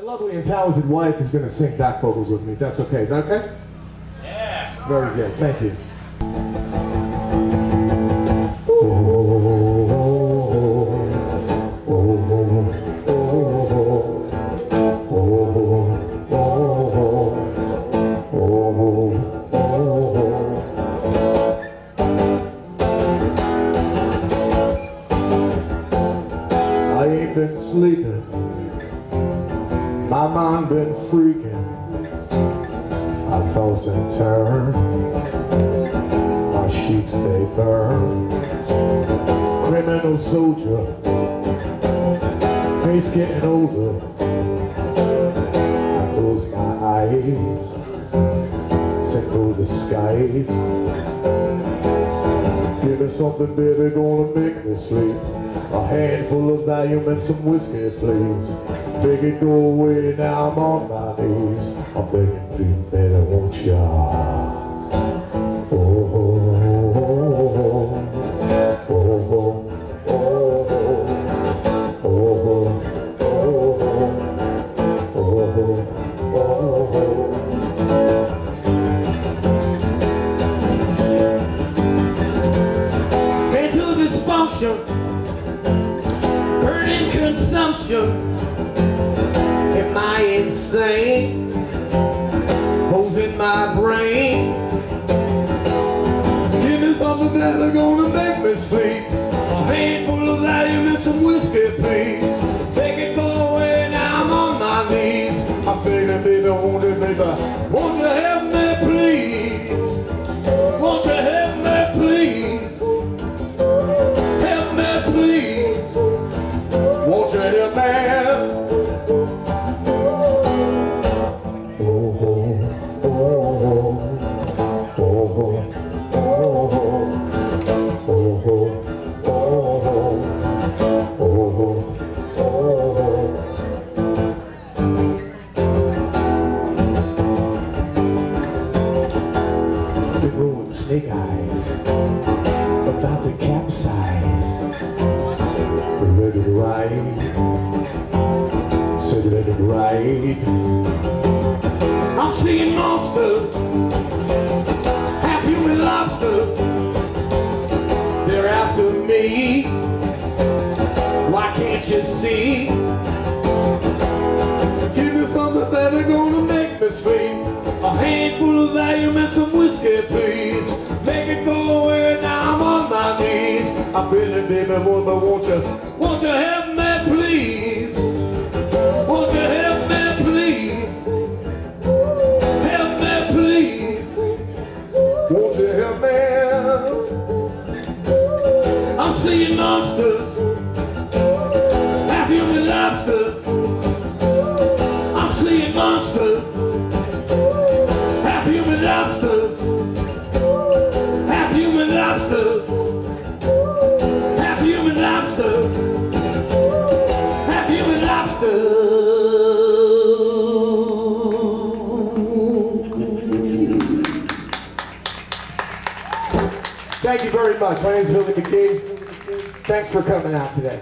My lovely and talented wife is going to sing back vocals with me. That's okay. Is that okay? Yeah. Very good. Thank you. I ain't been sleeping. My mind been freaking. I toss and turn. My sheets they burn. Criminal soldier. Face getting older. I close my eyes. Simple disguise. Something, baby, gonna make me sleep. A handful of Valium and some whiskey, please. Make it go away, now I'm on my knees. I'm begging, please, baby, won't ya? Dysfunction, burning consumption. Am I insane? Holes in my brain. Give me something that's gonna make me sleep. A handful of Valium and some whiskey, please. Take it away, now I'm on my knees. I'm begging, baby, won't it, baby? Snake eyes about to capsize. Ready to ride. Ready to ride. I'm seeing monsters, half human lobsters. They're after me. Why can't you see? Give me something that ain't gonna make me sleep. A handful of Valium and some whiskey, please. Make it go away. Now I'm on my knees. I'm feeling, baby, boy, but won't you? Won't you help me, please? I'm seeing monster. Happy with lobster. I'm seeing monster. Happy with lobster. Happy with lobster. Happy with lobster. Happy with lobster. Thank you very much. My name is Billy Magee. Thanks for coming out today.